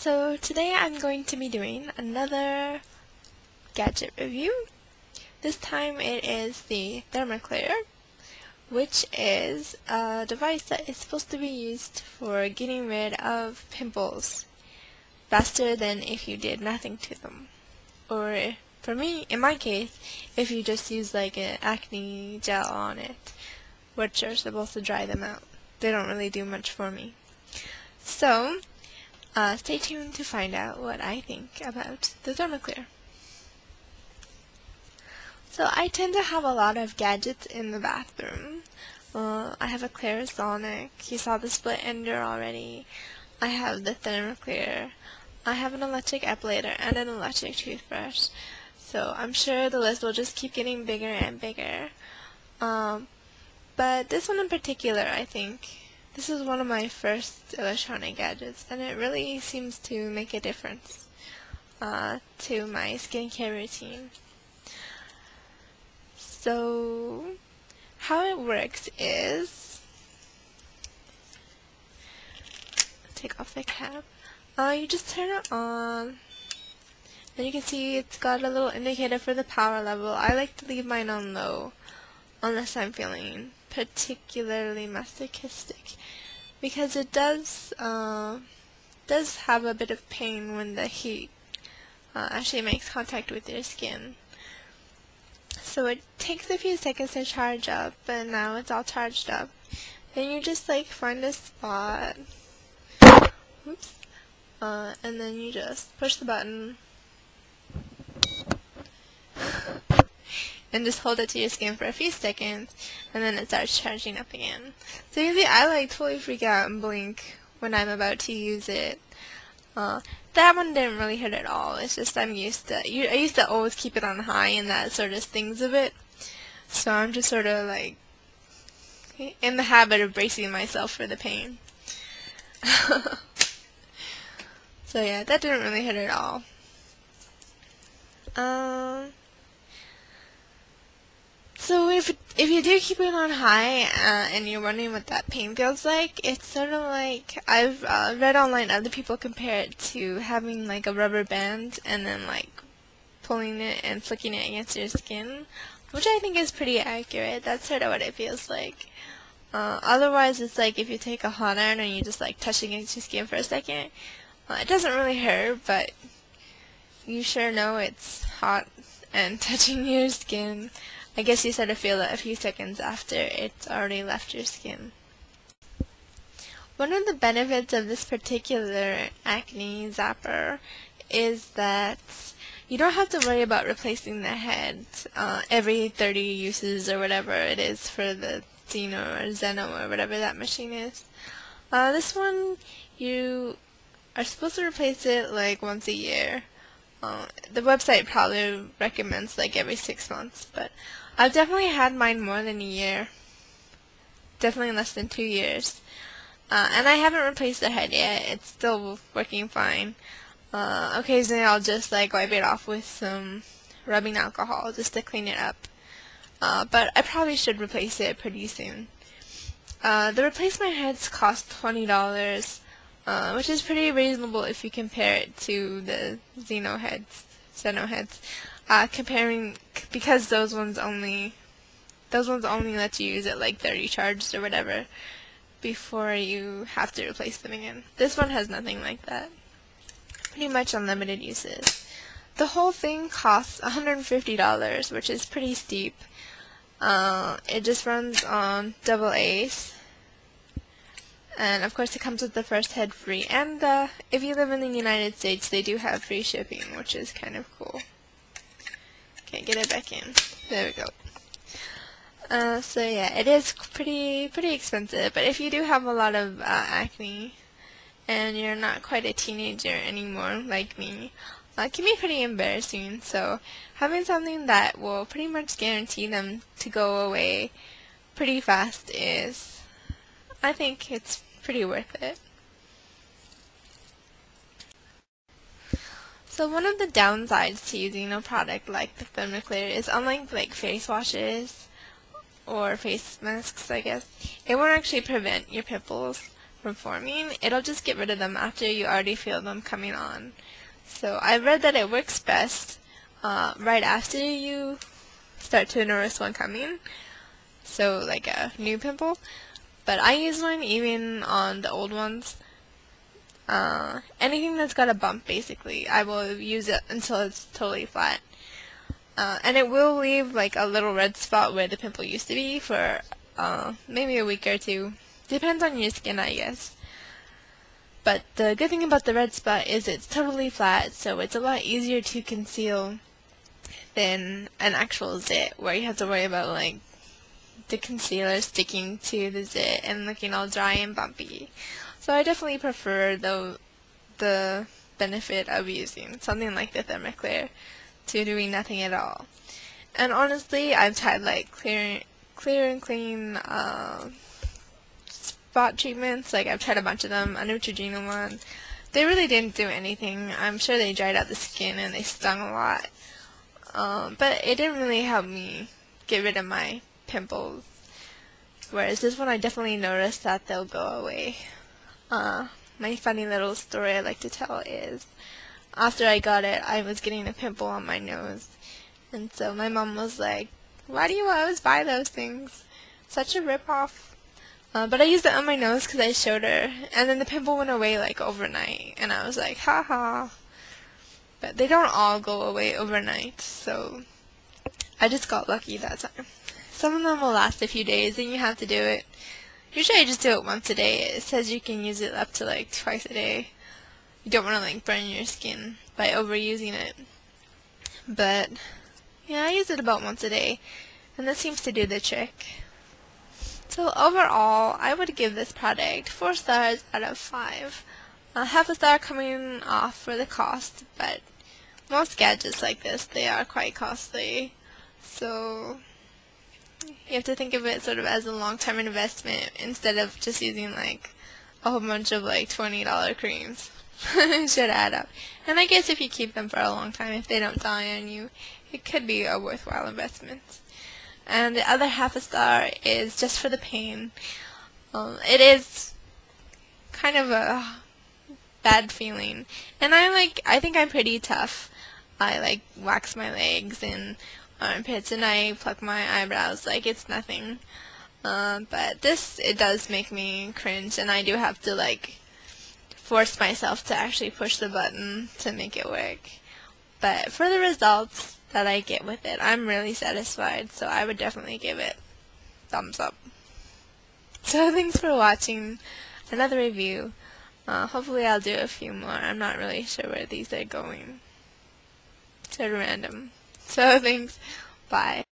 So today I'm going to be doing another gadget review. This time it is the Thermaclear, which is a device that is supposed to be used for getting rid of pimples faster than if you did nothing to them. Or for me, in my case, if you just use like an acne gel on it, which are supposed to dry them out. They don't really do much for me. So, uh, stay tuned to find out what I think about the Thermaclear. So I tend to have a lot of gadgets in the bathroom. Uh, I have a Clarisonic, you saw the split ender already. I have the Thermaclear. I have an electric epilator and an electric toothbrush. So I'm sure the list will just keep getting bigger and bigger. Um, but this one in particular, I think, this is one of my first electronic gadgets, and it really seems to make a difference uh, to my skincare routine. So, how it works is, take off the cap, uh, you just turn it on, and you can see it's got a little indicator for the power level. I like to leave mine on low, unless I'm feeling particularly masochistic because it does uh, does have a bit of pain when the heat uh, actually makes contact with your skin. So it takes a few seconds to charge up, and now it's all charged up. Then you just like find a spot, oops, uh, and then you just push the button and just hold it to your skin for a few seconds and then it starts charging up again. So you see I like totally freak out and blink when I'm about to use it. Uh, that one didn't really hurt at all. It's just I'm used to, I used to always keep it on high and that sort of stings a bit. So I'm just sort of like in the habit of bracing myself for the pain. so yeah, that didn't really hurt at all. Um, so if if you do keep it on high uh, and you're wondering what that pain feels like, it's sort of like I've uh, read online other people compare it to having like a rubber band and then like pulling it and flicking it against your skin, which I think is pretty accurate. That's sort of what it feels like. Uh, otherwise, it's like if you take a hot iron and you just like touching against your skin for a second. Uh, it doesn't really hurt, but you sure know it's hot and touching your skin. I guess you sort of feel it a few seconds after it's already left your skin. One of the benefits of this particular acne zapper is that you don't have to worry about replacing the head uh, every 30 uses or whatever it is for the Xeno or Zeno or whatever that machine is. Uh, this one, you are supposed to replace it like once a year. Uh, the website probably recommends like every six months, but I've definitely had mine more than a year. Definitely less than two years. Uh, and I haven't replaced the head yet. It's still working fine. Uh, occasionally I'll just like wipe it off with some rubbing alcohol just to clean it up. Uh, but I probably should replace it pretty soon. Uh, the replacement heads cost $20 uh, which is pretty reasonable if you compare it to the Zeno heads, Zeno heads. Uh, comparing because those ones only those ones only let you use it like 30 charged or whatever before you have to replace them again. This one has nothing like that. Pretty much unlimited uses. The whole thing costs $150, which is pretty steep. Uh, it just runs on double A's and of course it comes with the first head free. And uh, if you live in the United States, they do have free shipping, which is kind of cool. Okay, get it back in. There we go. Uh, so yeah, it is pretty pretty expensive. But if you do have a lot of uh, acne, and you're not quite a teenager anymore like me, uh, it can be pretty embarrassing. So having something that will pretty much guarantee them to go away pretty fast is, I think it's pretty worth it. So one of the downsides to using a product like the Thermaclear is unlike like face washes or face masks, I guess, it won't actually prevent your pimples from forming, it'll just get rid of them after you already feel them coming on. So I read that it works best uh, right after you start to notice one coming. So like a new pimple. But I use one even on the old ones. Uh, anything that's got a bump basically, I will use it until it's totally flat. Uh, and it will leave like a little red spot where the pimple used to be for uh, maybe a week or two. Depends on your skin, I guess. But the good thing about the red spot is it's totally flat, so it's a lot easier to conceal than an actual zit, where you have to worry about like the concealer sticking to the zit and looking all dry and bumpy. So I definitely prefer the the benefit of using something like the Thermaclear to doing nothing at all. And honestly, I've tried like clear, clear and clean uh, spot treatments. Like I've tried a bunch of them, a Neutrogena one. They really didn't do anything. I'm sure they dried out the skin and they stung a lot. Um, but it didn't really help me get rid of my pimples. Whereas this one I definitely noticed that they'll go away. Uh, my funny little story I like to tell is after I got it, I was getting a pimple on my nose. And so my mom was like, why do you always buy those things? Such a ripoff. Uh, but I used it on my nose because I showed her. And then the pimple went away like overnight. And I was like, haha. But they don't all go away overnight. So I just got lucky that time. Some of them will last a few days and you have to do it. Usually I just do it once a day. It says you can use it up to like twice a day you don't want to like burn your skin by overusing it. But yeah, I use it about once a day, and that seems to do the trick. So overall, I would give this product 4 stars out of 5. Uh, half a star coming off for the cost, but most gadgets like this, they are quite costly. So you have to think of it sort of as a long-term investment instead of just using like a whole bunch of like $20 creams. should add up. And I guess if you keep them for a long time, if they don't die on you, it could be a worthwhile investment. And the other half a star is just for the pain. Um, it is kind of a bad feeling. And I like, I think I'm pretty tough. I like wax my legs and armpits and I pluck my eyebrows like it's nothing. Uh, but this, it does make me cringe and I do have to like force myself to actually push the button to make it work. But for the results that I get with it, I'm really satisfied, so I would definitely give it thumbs up. So thanks for watching another review. Uh, hopefully I'll do a few more. I'm not really sure where these are going. Sort of random. So thanks. Bye.